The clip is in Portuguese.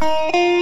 Música